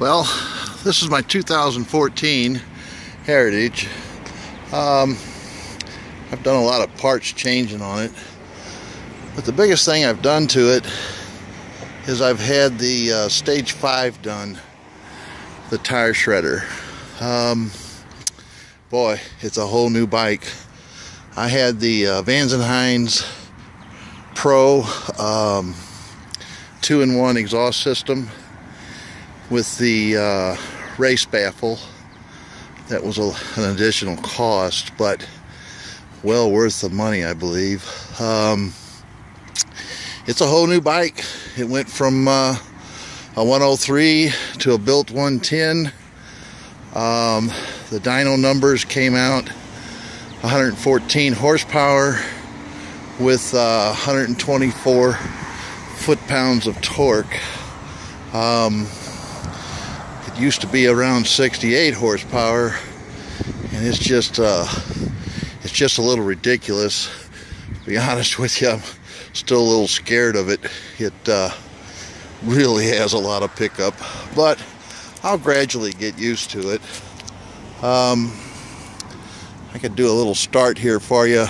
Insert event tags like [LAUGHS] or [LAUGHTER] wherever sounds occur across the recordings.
Well, this is my 2014 Heritage. Um, I've done a lot of parts changing on it. But the biggest thing I've done to it is I've had the uh, stage 5 done, the tire shredder. Um, boy, it's a whole new bike. I had the uh, Vance and Hines Pro um, two-in-one exhaust system with the uh, race baffle. That was a, an additional cost, but well worth the money, I believe. Um, it's a whole new bike. It went from uh, a 103 to a built 110. Um, the dyno numbers came out 114 horsepower with uh, 124 foot-pounds of torque. Um, used to be around 68 horsepower, and it's just uh, it's just a little ridiculous. To be [LAUGHS] honest with you, I'm still a little scared of it. It uh, really has a lot of pickup, but I'll gradually get used to it. Um, I could do a little start here for you.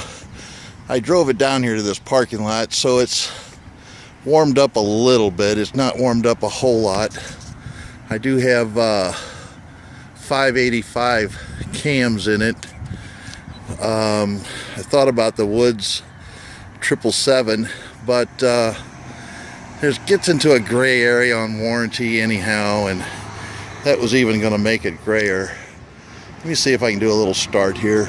I drove it down here to this parking lot, so it's warmed up a little bit. It's not warmed up a whole lot. I do have uh, 585 cams in it. Um, I thought about the Woods 777, but uh, it gets into a gray area on warranty anyhow, and that was even going to make it grayer. Let me see if I can do a little start here.